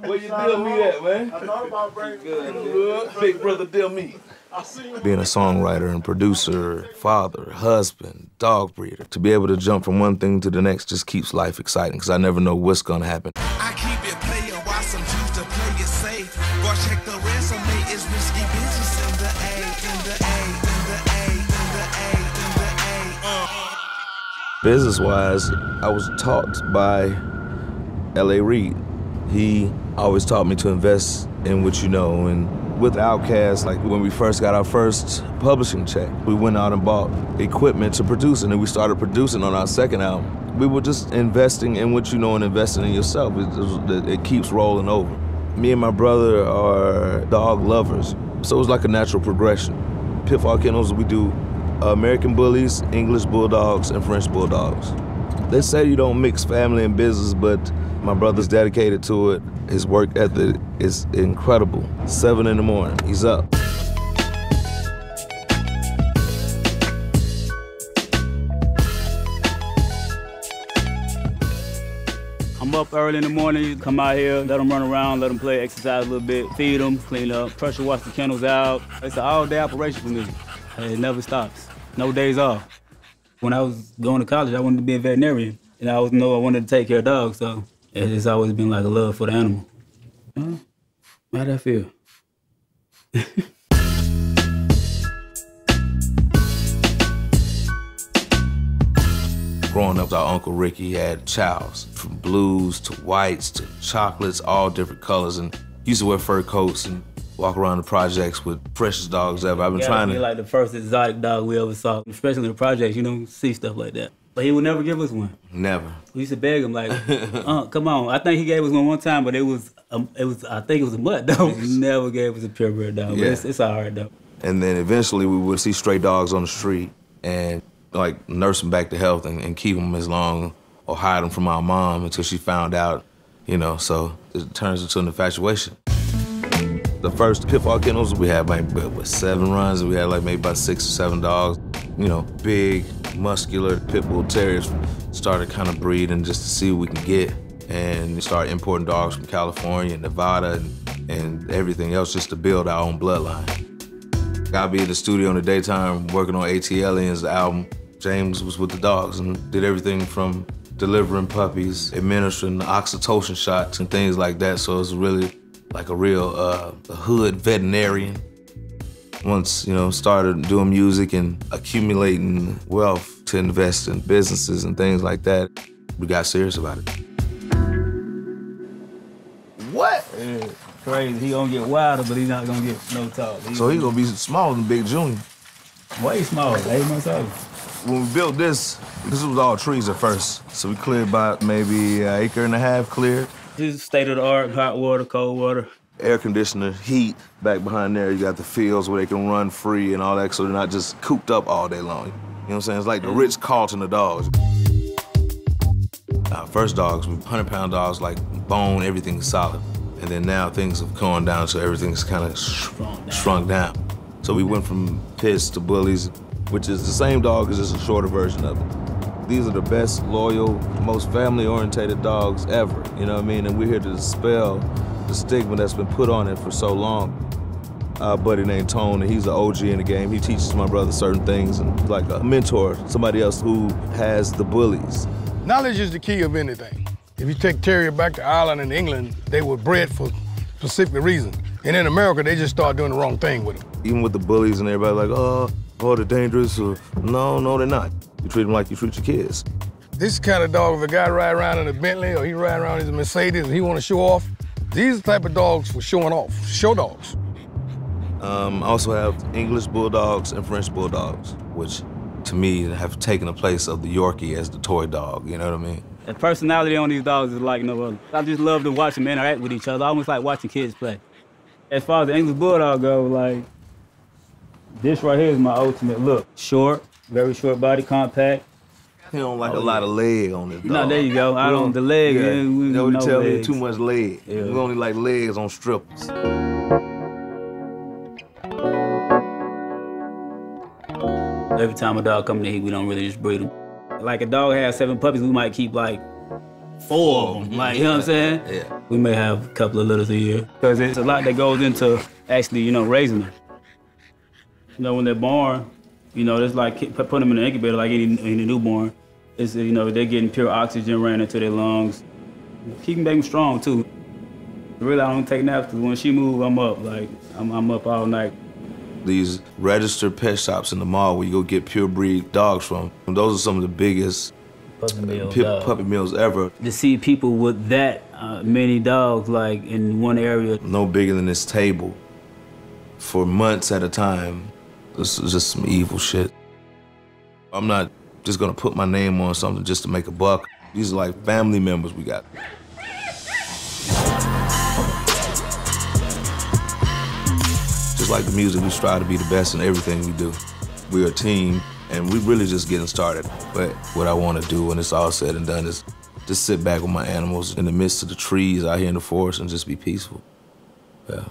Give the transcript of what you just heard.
Where you deal me at, man? I thought about bringing Good. Big brother deal me. Being a songwriter and producer, father, husband, dog breeder, to be able to jump from one thing to the next just keeps life exciting because I never know what's gonna happen. I keep it playing while some choose to play it safe. Go check the resume, it's risky business in the A, in the A, in the A, in the A, in the A. Uh. Business wise, I was taught by L.A. Reid. He always taught me to invest in what you know. And with Outkast, like when we first got our first publishing check, we went out and bought equipment to produce, and then we started producing on our second album. We were just investing in what you know and investing in yourself. It, it, it keeps rolling over. Me and my brother are dog lovers, so it was like a natural progression. Pitfall Kennels, we do American Bullies, English Bulldogs, and French Bulldogs. They say you don't mix family and business, but my brother's dedicated to it. His work ethic is incredible. Seven in the morning, he's up. I'm up early in the morning, come out here, let them run around, let them play, exercise a little bit, feed them, clean up, pressure wash the kennels out. It's an all-day operation for me. It never stops. No days off. When I was going to college, I wanted to be a veterinarian, and I always know I wanted to take care of dogs, so it's always been like a love for the animal. Uh, how'd that feel? Growing up, our Uncle Ricky had chows, from blues to whites to chocolates, all different colors, and used to wear fur coats and walk around the projects with freshest dogs ever. I've been yeah, trying to. to. like the first exotic dog we ever saw, especially in the projects. You know, see stuff like that. But he would never give us one. Never. We used to beg him like, uh, "Come on!" I think he gave us one one time, but it was, um, it was. I think it was a mutt though. he never gave us a purebred dog. Yeah. But it's, it's all right though. And then eventually we would see stray dogs on the street and like nurse them back to health and, and keep them as long or hide them from our mom until she found out, you know. So it turns into an infatuation. The first Pitfall Kennels, we had like with seven runs, we had like maybe about six or seven dogs. You know, big, muscular pit bull terriers. Started kind of breeding just to see what we can get, and we started importing dogs from California, Nevada, and, and everything else just to build our own bloodline. I'd be in the studio in the daytime working on ATLiens, the album. James was with the dogs and did everything from delivering puppies, administering the oxytocin shots and things like that. So it was really like a real uh, a hood veterinarian. Once, you know, started doing music and accumulating wealth to invest in businesses and things like that, we got serious about it. What? Yeah, crazy. He gonna get wilder, but he's not gonna get no tall. He so he gonna be smaller than Big Junior. Way smaller, eight months old. When we built this, this was all trees at first. So we cleared about maybe an acre and a half cleared. This is state of the art, hot water, cold water. Air conditioner, heat. Back behind there, you got the fields where they can run free and all that, so they're not just cooped up all day long. You know what I'm saying? It's like the Ritz Carlton of dogs. Our first dogs, 100 pound dogs, like bone, everything solid. And then now things have gone down, so everything's kind of shrunk, shrunk down. So we went from pits to bullies, which is the same dog, it's just a shorter version of it. These are the best, loyal, most family-orientated dogs ever, you know what I mean? And we're here to dispel the stigma that's been put on it for so long. Our buddy named Tone, and he's an OG in the game. He teaches my brother certain things and like a mentor, somebody else who has the bullies. Knowledge is the key of anything. If you take Terrier back to Ireland and England, they were bred for specific reasons. And in America, they just start doing the wrong thing with them. Even with the bullies and everybody like, oh, oh, they're dangerous. Or, no, no, they're not. You treat them like you treat your kids. This kind of dog, if a guy ride around in a Bentley or he ride around in a Mercedes and he want to show off, these are the type of dogs for showing off, show dogs. Um, I also have English Bulldogs and French Bulldogs, which to me have taken the place of the Yorkie as the toy dog, you know what I mean? The personality on these dogs is like no other. I just love to watch them interact with each other, almost like watching kids play. As far as the English Bulldog go, like, this right here is my ultimate look. Short, very short body, compact. He don't like oh, a lot of leg on this dog. No, there you go. I don't, the leg, yeah. we, we, no tell legs. me too much leg. Yeah. We only like legs on strippers. Every time a dog come in the heat, we don't really just breed them. Like a dog has seven puppies, we might keep like four of them. Like, you know what I'm saying? Yeah. We may have a couple of litters a year. Because it's a lot that goes into actually, you know, raising them. You know, when they're born, you know, it's like put them in the incubator like any, any newborn. It's, you know, they're getting pure oxygen ran into their lungs. Keeping them strong, too. Really, I don't take naps because when she move, I'm up. Like, I'm, I'm up all night. These registered pet shops in the mall where you go get pure breed dogs from, those are some of the biggest Puppy mill, pi- dog. puppy mills ever. To see people with that uh, many dogs, like, in one area, No bigger than this table for months at a time. This is just some evil shit. I'm not just gonna put my name on something just to make a buck. These are like family members we got. Just like the music, we strive to be the best in everything we do. We're a team, and we're really just getting started. But what I want to do when it's all said and done is just sit back with my animals in the midst of the trees out here in the forest and just be peaceful. Yeah.